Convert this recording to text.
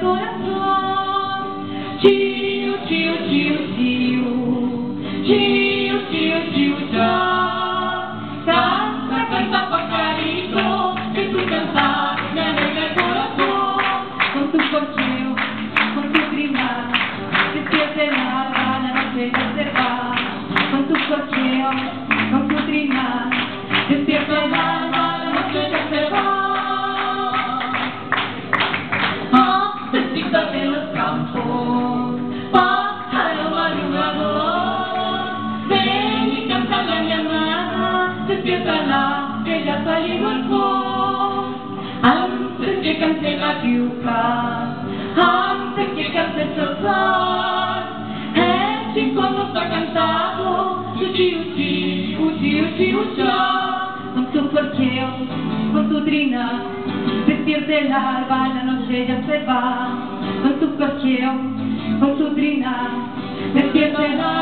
coração. Tio, tio, tio, tio, tio, tio, tio, tio. Antes que cante la piuca, antes que cante el sazón, el chico está cantado, uchi, uchi, uchi, uchi, ucha, tu porqueo, con tu trina, despierta el alba, la noche ya se va, con tu porqueo, con tu trina, despierta